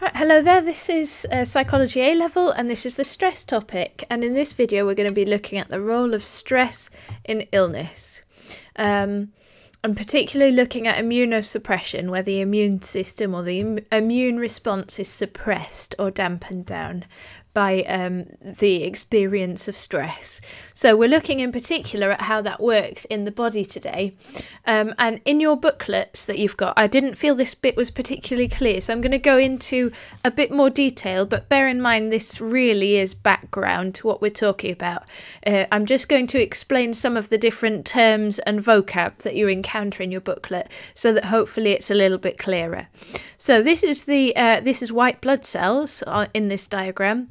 Right, hello there, this is uh, Psychology A level and this is the stress topic and in this video we're going to be looking at the role of stress in illness. Um, and particularly looking at immunosuppression, where the immune system or the Im immune response is suppressed or dampened down by um, the experience of stress. So, we're looking in particular at how that works in the body today. Um, and in your booklets that you've got, I didn't feel this bit was particularly clear, so I'm going to go into a bit more detail, but bear in mind this really is background to what we're talking about. Uh, I'm just going to explain some of the different terms and vocab that you encounter in your booklet so that hopefully it's a little bit clearer. So, this is the uh, this is white blood cells uh, in this diagram.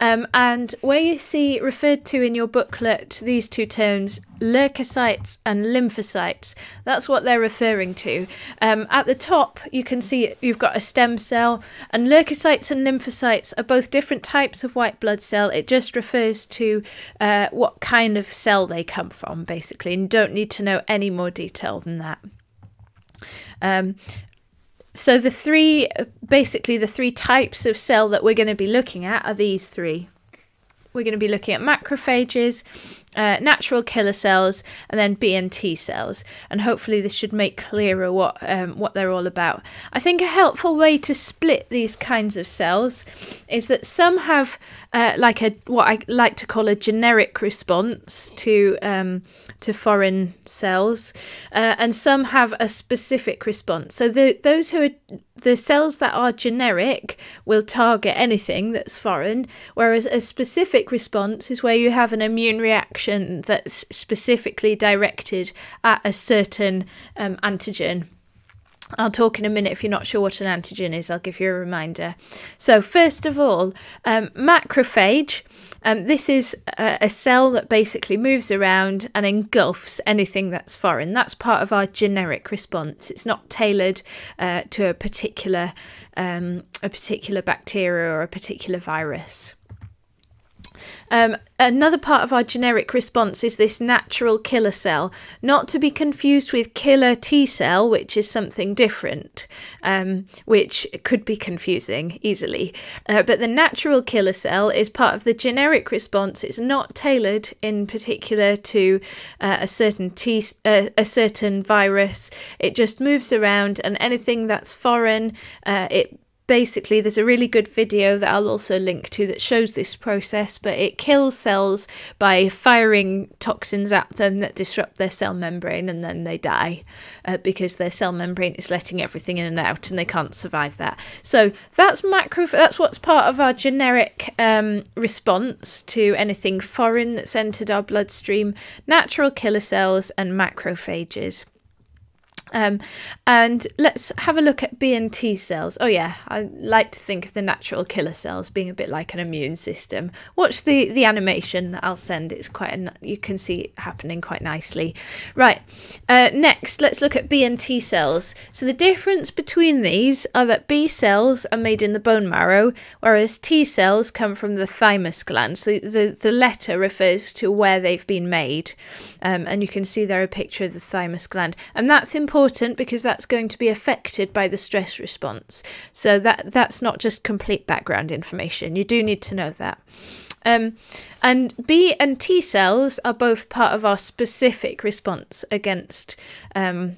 Um, and where you see referred to in your booklet these two terms, leukocytes and lymphocytes, that's what they're referring to. Um, at the top, you can see you've got a stem cell, and leukocytes and lymphocytes are both different types of white blood cell. It just refers to uh, what kind of cell they come from, basically, and you don't need to know any more detail than that. Um, so the three, basically the three types of cell that we're going to be looking at are these three. We're going to be looking at macrophages, uh, natural killer cells, and then B and T cells. And hopefully this should make clearer what um, what they're all about. I think a helpful way to split these kinds of cells is that some have uh, like a what I like to call a generic response to um, to foreign cells, uh, and some have a specific response. So the those who are the cells that are generic will target anything that's foreign, whereas a specific response is where you have an immune reaction that's specifically directed at a certain um, antigen. I'll talk in a minute if you're not sure what an antigen is, I'll give you a reminder. So, first of all, um, macrophage. Um, this is a, a, cell that basically moves around and engulfs anything that's foreign. That's part of our generic response. It's not tailored uh, to a particular um, a particular bacteria or a particular virus. Um, another part of our generic response is this natural killer cell, not to be confused with killer T cell, which is something different, um, which could be confusing easily. Uh, but the natural killer cell is part of the generic response. It's not tailored in particular to uh, a certain T, uh, a certain virus. It just moves around, and anything that's foreign, uh, it basically there's a really good video that I'll also link to that shows this process but it kills cells by firing toxins at them that disrupt their cell membrane and then they die uh, because their cell membrane is letting everything in and out and they can't survive that. So that's macro that's what's part of our generic um, response to anything foreign that's entered our bloodstream natural killer cells and macrophages um, and let's have a look at B and T cells. Oh yeah, I like to think of the natural killer cells being a bit like an immune system. Watch the the animation that I'll send. It's quite a, you can see it happening quite nicely. Right. Uh, next, let's look at B and T cells. So the difference between these are that B cells are made in the bone marrow, whereas T cells come from the thymus gland. So the the, the letter refers to where they've been made, um, and you can see there a picture of the thymus gland, and that's important important because that's going to be affected by the stress response. So that that's not just complete background information. You do need to know that. Um, and B and T cells are both part of our specific response against um,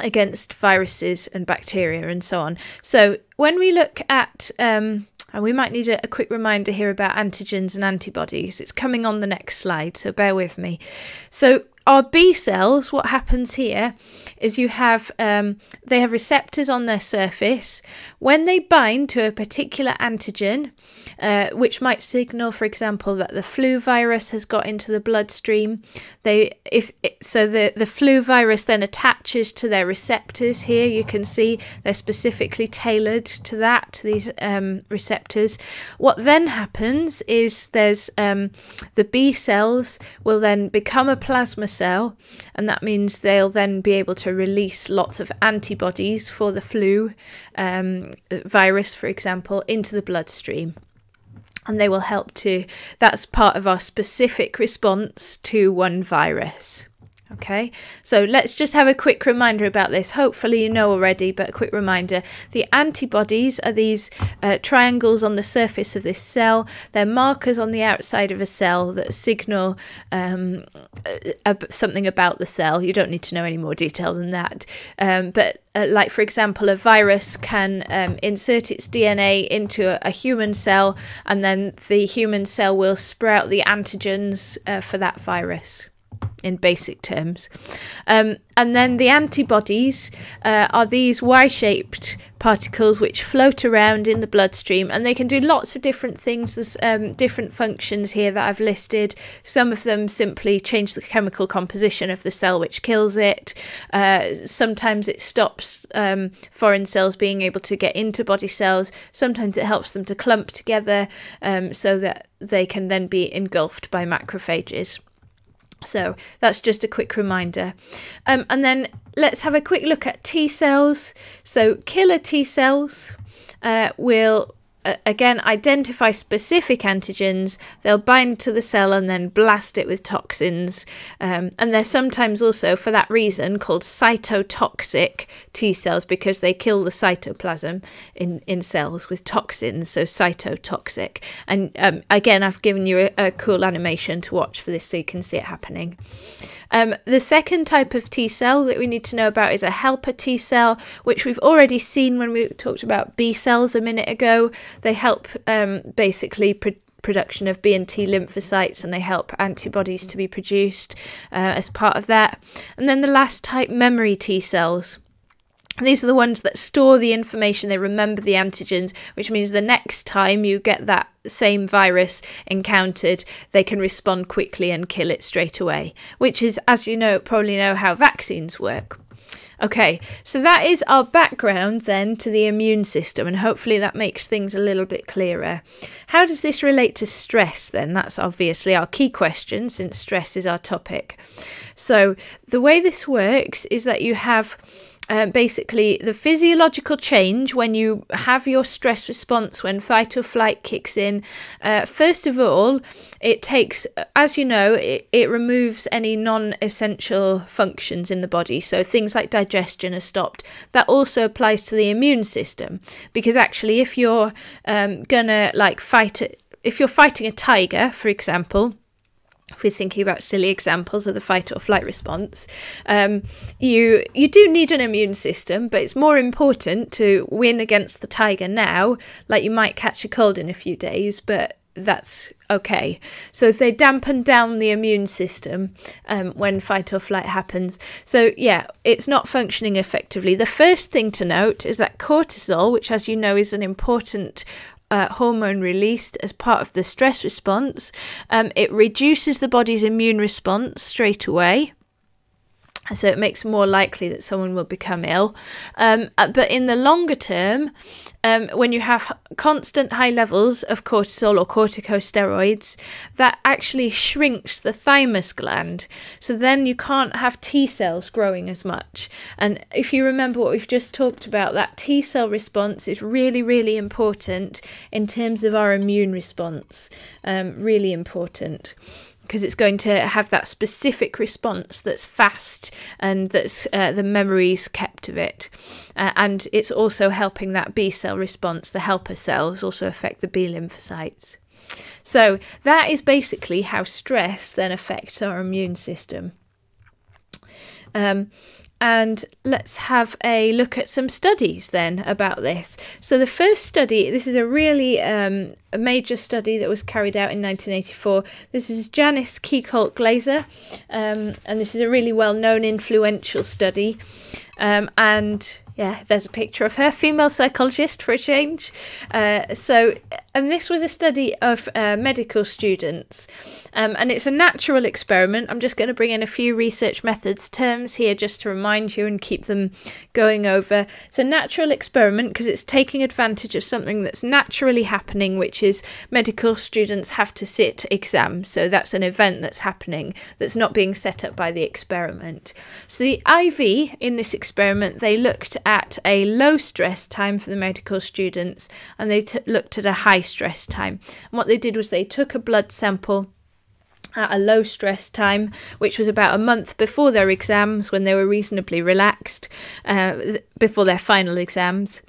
against viruses and bacteria and so on. So when we look at um, and we might need a, a, quick reminder here about antigens and antibodies. It's coming on the next slide, so bear with me. So our B cells, what happens here is you have um, they have receptors on their surface. When they bind to a particular antigen, uh, which might signal, for example, that the flu virus has got into the bloodstream, they if so the the flu virus then attaches to their receptors. Here you can see they're specifically tailored to that these um, receptors. What then happens is there's um, the B cells will then become a plasma cell, and that means they'll then be able to release lots of antibodies for the flu um, virus, for example, into the bloodstream. And they will help to, that's part of our specific response to one virus. Okay, so let's just have a quick reminder about this. Hopefully, you know already, but a quick reminder. The antibodies are these uh, triangles on the surface of this cell. They're markers on the outside of a cell that signal um, uh, something about the cell. You don't need to know any more detail than that. Um, but, uh, like, for example, a virus can um, insert its DNA into a, a, human cell, and then the human cell will sprout the antigens uh, for that virus in basic terms. Um, and then the antibodies uh, are these Y shaped particles which float around in the bloodstream and they can do lots of different things. There's um, different functions here that I've listed. Some of them simply change the chemical composition of the cell which kills it. Uh, sometimes it stops um, foreign cells being able to get into body cells. Sometimes it helps them to clump together um, so that they can then be engulfed by macrophages. So that's just a quick reminder. Um, and then let's have a quick look at T cells. So killer T cells uh, will again identify specific antigens they'll bind to the cell and then blast it with toxins. Um, and they're sometimes also for that reason called cytotoxic t cells because they kill the cytoplasm in, in cells with toxins so cytotoxic. And um, again i've given you a, a cool animation to watch for this so you can see it happening. Um, the second type of T cell that we need to know about is a helper T cell, which we've already seen when we talked about B cells a minute ago. They help um, basically pr production of B and T lymphocytes and they help antibodies to be produced uh, as part of that. And then the last type, memory T cells. These are the ones that store the information, they remember the antigens, which means the next time you get that same virus encountered, they can respond quickly and kill it straight away, which is, as you know, probably know how vaccines work. Okay, so that is our background then to the immune system, and hopefully that makes things a little bit clearer. How does this relate to stress then? That's obviously our key question since stress is our topic. So, the way this works is that you have uh, basically the physiological change when you have your stress response when fight or flight kicks in uh, first of all it takes as you know it, it removes any non-essential functions in the body. So things like digestion are stopped. That also applies to the immune system because actually if you're um, gonna like fight if you're fighting a tiger for example if we're thinking about silly examples of the fight or flight response, um, you you do need an immune system, but it's more important to win against the tiger now. Like you might catch a cold in a few days, but that's okay. So if they dampen down the immune system um, when fight or flight happens. So yeah, it's not functioning effectively. The first thing to note is that cortisol, which as you know is an important uh, hormone released as part of the stress response. Um, it reduces the body's immune response straight away. So it makes more likely that someone will become ill. Um, uh, but in the longer term, um, when you have constant high levels of cortisol or corticosteroids, that actually shrinks the thymus gland. So then you can't have T cells growing as much. And if you remember what we've just talked about, that T cell response is really, really important in terms of our immune response. Um, really important because it's going to have that specific response that's fast and that's uh, the memories kept of it. Uh, and it's also helping that B cell response, the helper cells also affect the B lymphocytes. So that is basically how stress then affects our immune system. Um, and let's have a look at some studies then about this. So the first study, this is a really um, a major study that was carried out in 1984. This is Janice Kiecolt Glaser, um, and this is a really well-known, influential study. Um, and yeah, there's a picture of her, female psychologist for a change. Uh, so, and this was a study of uh, medical students, um, and it's a natural experiment. I'm just going to bring in a few research methods terms here just to remind you and keep them going over. It's a natural experiment because it's taking advantage of something that's naturally happening, which is medical students have to sit exams. So that's an event that's happening that's not being set up by the experiment. So the IV in this experiment, they looked at a low stress time for the medical students and they looked at a high stress time. And what they did was they took a blood sample at a low stress time, which was about a month before their exams when they were reasonably relaxed, uh, before their final exams.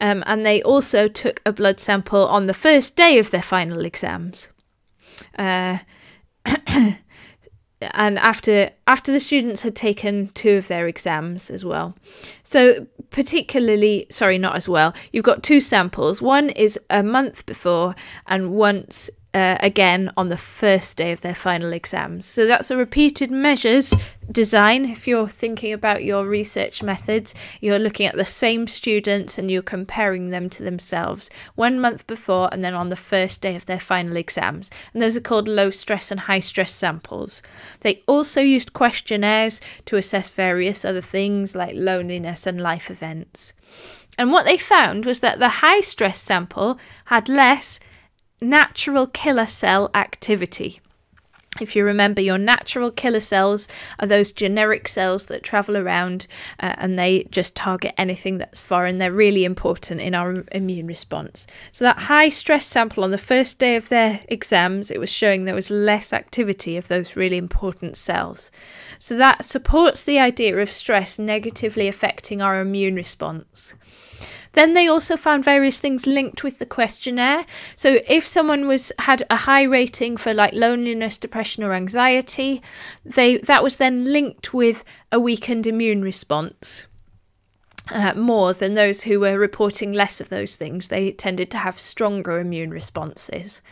Um, and they also took a blood sample on the first day of their final exams. Uh, and after after the students had taken two of their exams as well so particularly sorry not as well you've got two samples one is a month before and once uh, again on the first day of their final exams. So that's a repeated measures design. If you're thinking about your research methods, you're looking at the same students and you're comparing them to themselves one month before and then on the first day of their final exams. And those are called low stress and high stress samples. They also used questionnaires to assess various other things like loneliness and life events. And what they found was that the high stress sample had less natural killer cell activity. If you remember, your natural killer cells are those generic cells that travel around uh, and they just target anything that's foreign. They're really important in our immune response. So, that high stress sample on the first day of their exams, it was showing there was less activity of those really important cells. So, that supports the idea of stress negatively affecting our immune response. Then they also found various things linked with the questionnaire. So if someone was had a high rating for like loneliness, depression or anxiety, they that was then linked with a weakened immune response. Uh, more than those who were reporting less of those things. They tended to have stronger immune responses.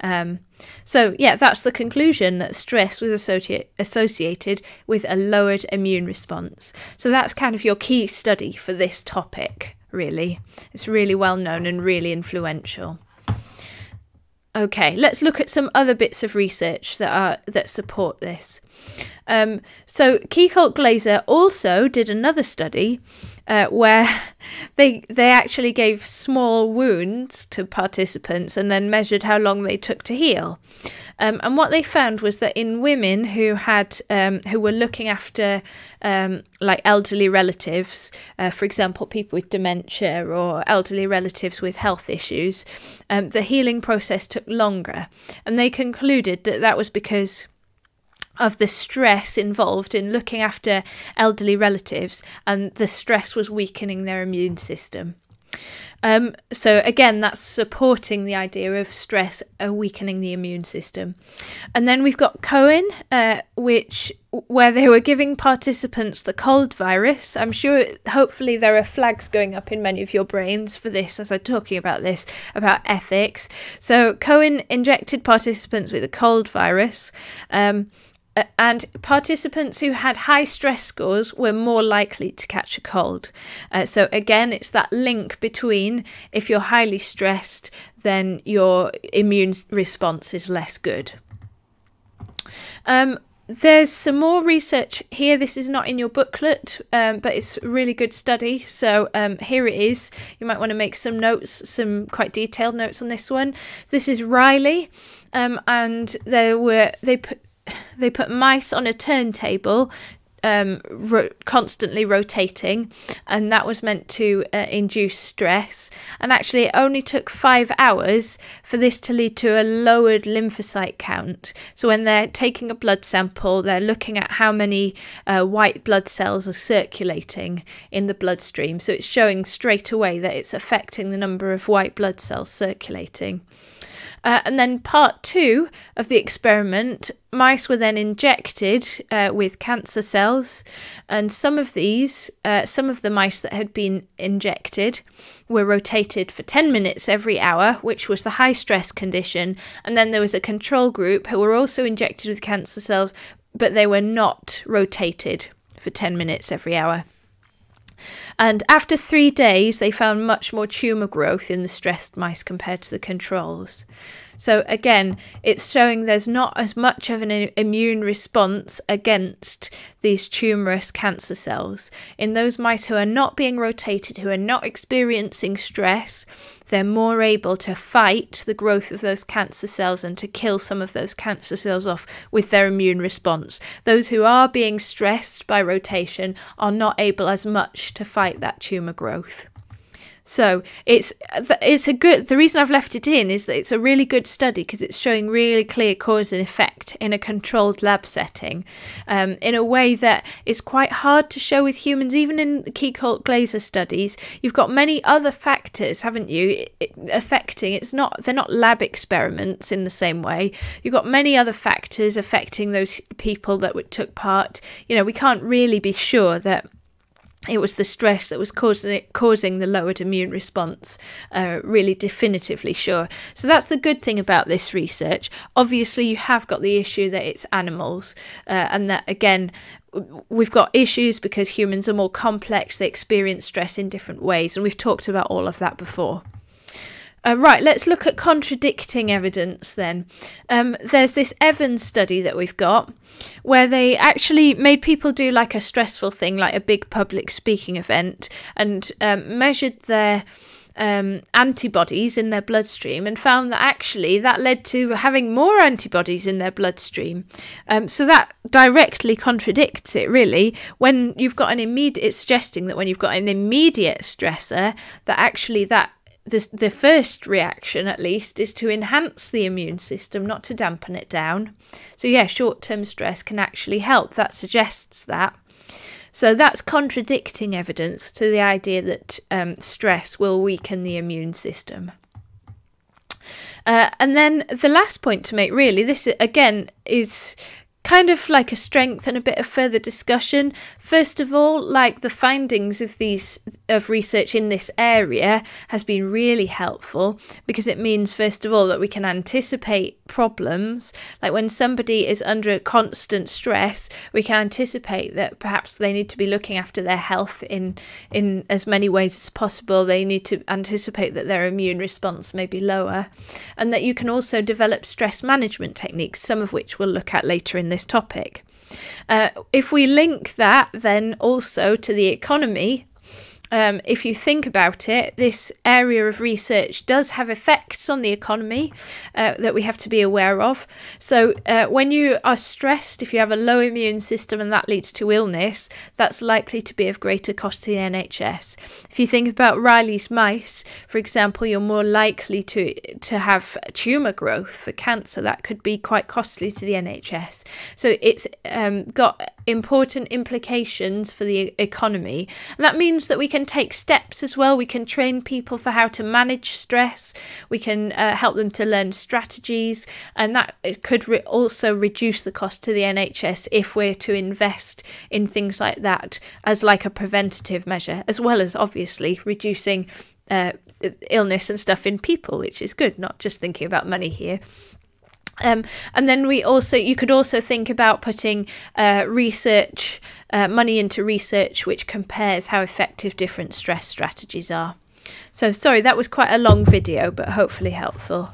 Um, so, yeah, that's the conclusion that stress was associate, associated with a lowered immune response. So, that's kind of your key study for this topic really. It's really well known and really influential. Okay, let's look at some other bits of research that are that support this. Um, so Kiecolt Glaser also did another study uh, where they they actually gave small wounds to participants and then measured how long they took to heal. Um, and what they found was that in women who had um, who were looking after um, like elderly relatives, uh, for example, people with dementia or elderly relatives with health issues, um, the healing process took longer, and they concluded that that was because of the stress involved in looking after elderly relatives, and the stress was weakening their immune system. Um, so again, that's supporting the idea of stress uh, weakening the immune system. And then we've got Cohen, uh, which where they were giving participants the cold virus. I'm sure, hopefully, there are flags going up in many of your brains for this as I'm talking about this about ethics. So Cohen injected participants with a cold virus. Um, and participants who had high stress scores were more likely to catch a cold. Uh, so, again, it's that link between if you're highly stressed, then your immune response is less good. Um, there's some more research here. This is not in your booklet, um, but it's a really good study. So um, here it is. You might want to make some notes, some quite detailed notes on this one. This is Riley, um, and there were they put they put mice on a turntable um, ro- constantly rotating, and that was meant to uh, induce stress. And actually, it only took five hours for this to lead to a lowered lymphocyte count. So, when they're taking a blood sample, they're looking at how many uh, white blood cells are circulating in the bloodstream. So, it's showing straight away that it's affecting the number of white blood cells circulating. Uh, and then part two of the experiment, mice were then injected uh, with cancer cells, and some of these, uh, some of the mice that had been injected, were rotated for 10 minutes every hour, which was the high stress condition. And then there was a control group who were also injected with cancer cells, but they were not rotated for 10 minutes every hour. And after three days, they found much more tumour growth in the stressed mice compared to the controls. So again, it's showing there's not as much of an immune response against these tumorous cancer cells. In those mice who are not being rotated, who are not experiencing stress, they're more able to fight the growth of those cancer cells and to kill some of those cancer cells off with their immune response. Those who are being stressed by rotation are not able as much to fight that tumour growth. So it's it's a good. The reason I've left it in is that it's a really good study because it's showing really clear cause and effect in a controlled lab setting, um, in a way that is quite hard to show with humans. Even in the Kiecolt Glaser studies, you've got many other factors, haven't you, affecting. It's not they're not lab experiments in the same way. You've got many other factors affecting those people that took part. You know, we can't really be sure that it was the stress that was causing it, causing the lowered immune response. Uh, really definitively sure. So that's the good thing about this research. Obviously, you have got the issue that it's animals, uh, and that again, we've got issues because humans are more complex. They experience stress in different ways, and we've talked about all of that before. Uh, right, let's look at contradicting evidence then. Um, there's this Evans study that we've got where they actually made people do like a stressful thing, like a big public speaking event, and um, measured their um, antibodies in their bloodstream and found that actually that led to having more antibodies in their bloodstream. Um, so that directly contradicts it, really. When you've got an immediate, it's suggesting that when you've got an immediate stressor, that actually that the, the first reaction, at least, is to enhance the immune system, not to dampen it down. So, yeah, short term stress can actually help. That suggests that. So, that's contradicting evidence to the idea that um, stress will weaken the immune system. Uh, and then the last point to make, really, this again is kind of like a strength and a bit of further discussion. First of all, like the findings of these of research in this area has been really helpful because it means first of all that we can anticipate problems. Like when somebody is under constant stress, we can anticipate that perhaps they need to be looking after their health in in as many ways as possible. They need to anticipate that their immune response may be lower and that you can also develop stress management techniques, some of which we'll look at later in this topic. Uh, if we link that then also to the economy, um, if you think about it, this area of research does have effects on the economy uh, that we have to be aware of. So, uh, when you are stressed, if you have a low immune system and that leads to illness, that's likely to be of greater cost to the NHS. If you think about Riley's mice, for example, you're more likely to to have tumour growth for cancer. That could be quite costly to the NHS. So, it's um, got important implications for the economy. And that means that we can take steps as well. We can train people for how to manage stress. We can uh, help them to learn strategies. And that could re- also reduce the cost to the NHS if we're to invest in things like that as like a preventative measure, as well as obviously reducing uh, illness and stuff in people, which is good, not just thinking about money here. Um, and then we also, you could also think about putting uh, research, uh, money into research which compares how effective different stress strategies are. So, sorry, that was quite a long video, but hopefully helpful.